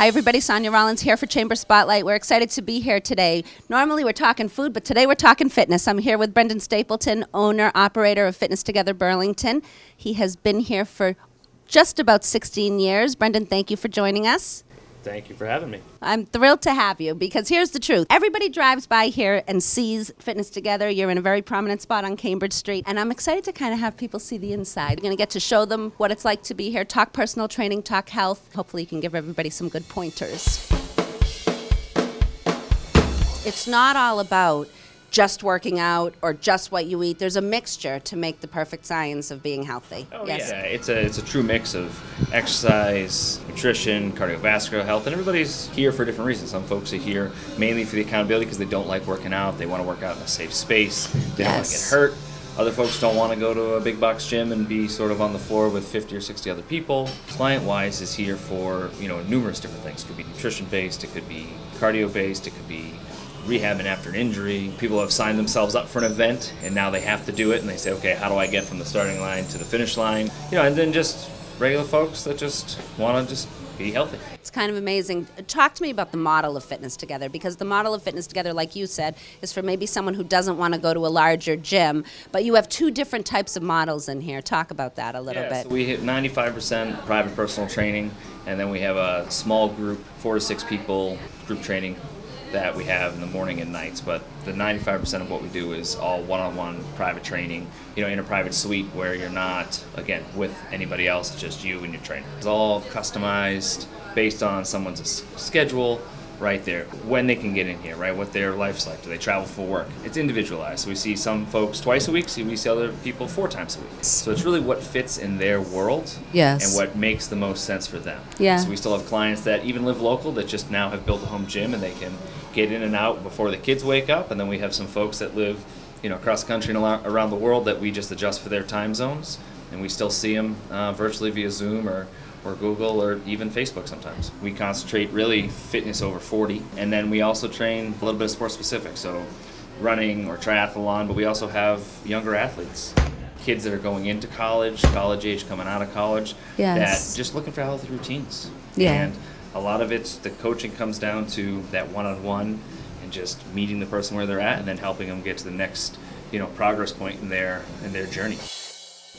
Hi, everybody. Sonia Rollins here for Chamber Spotlight. We're excited to be here today. Normally, we're talking food, but today we're talking fitness. I'm here with Brendan Stapleton, owner, operator of Fitness Together Burlington. He has been here for just about 16 years. Brendan, thank you for joining us. Thank you for having me. I'm thrilled to have you because here's the truth. Everybody drives by here and sees Fitness Together. You're in a very prominent spot on Cambridge Street, and I'm excited to kind of have people see the inside. We're going to get to show them what it's like to be here, talk personal training, talk health. Hopefully, you can give everybody some good pointers. It's not all about just working out or just what you eat. There's a mixture to make the perfect science of being healthy. Oh yes. yeah, it's a it's a true mix of exercise, nutrition, cardiovascular health, and everybody's here for different reasons. Some folks are here mainly for the accountability because they don't like working out. They want to work out in a safe space. They yes. don't want to get hurt. Other folks don't want to go to a big box gym and be sort of on the floor with 50 or 60 other people. Client Wise is here for, you know, numerous different things. It could be nutrition based, it could be cardio based, it could be rehabbing after an injury. People have signed themselves up for an event and now they have to do it and they say, okay, how do I get from the starting line to the finish line? You know, and then just regular folks that just want to just be healthy. It's kind of amazing. Talk to me about the model of fitness together because the model of fitness together, like you said, is for maybe someone who doesn't want to go to a larger gym, but you have two different types of models in here. Talk about that a little yeah, bit. So we hit 95% private personal training, and then we have a small group, four to six people, group training that we have in the morning and nights, but the 95% of what we do is all one-on-one private training, you know, in a private suite where you're not, again, with anybody else, it's just you and your trainer. It's all customized based on someone's schedule, right there when they can get in here, right? What their life's like. Do they travel for work? It's individualized. So we see some folks twice a week, see we see other people four times a week. So it's really what fits in their world yes. and what makes the most sense for them. Yeah. So we still have clients that even live local that just now have built a home gym and they can get in and out before the kids wake up. And then we have some folks that live, you know, across the country and around the world that we just adjust for their time zones. And we still see them uh, virtually via Zoom or or Google or even Facebook sometimes. We concentrate really fitness over 40, and then we also train a little bit of sport specific, so running or triathlon, but we also have younger athletes. Kids that are going into college, college age, coming out of college, yes. that just looking for healthy routines. Yeah. And a lot of it's the coaching comes down to that one-on-one and just meeting the person where they're at and then helping them get to the next, you know, progress point in their in their journey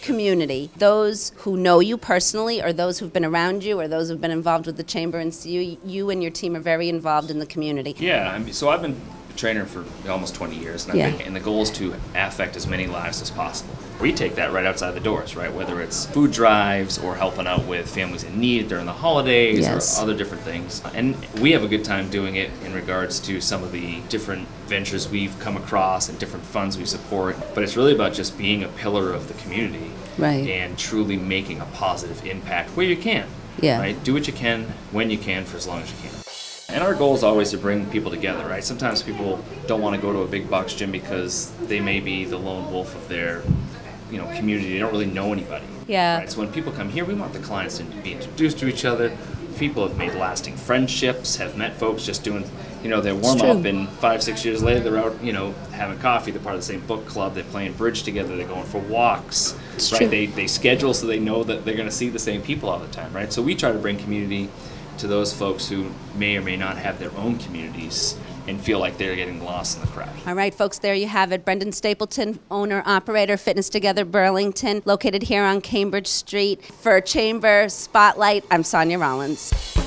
community, those who know you personally, or those who've been around you, or those who've been involved with the chamber and see you, you and your team are very involved in the community. Yeah, I mean, so I've been trainer for almost 20 years, and, yeah. been, and the goal is to affect as many lives as possible. We take that right outside the doors, right? Whether it's food drives or helping out with families in need during the holidays yes. or other different things. And we have a good time doing it in regards to some of the different ventures we've come across and different funds we support. But it's really about just being a pillar of the community right. and truly making a positive impact where you can. Yeah. Right? Do what you can when you can for as long as you can. And our goal is always to bring people together, right? Sometimes people don't want to go to a big box gym because they may be the lone wolf of their, you know, community. They don't really know anybody. Yeah. Right? So when people come here, we want the clients to be introduced to each other. People have made lasting friendships, have met folks just doing, you know, their warm up, and five, six years later, they're out, you know, having coffee. They're part of the same book club. They're playing bridge together. They're going for walks. It's right? True. They they schedule so they know that they're going to see the same people all the time, right? So we try to bring community to those folks who may or may not have their own communities and feel like they're getting lost in the crowd. All right, folks, there you have it. Brendan Stapleton, owner, operator, Fitness Together Burlington, located here on Cambridge Street. For Chamber Spotlight, I'm Sonia Rollins.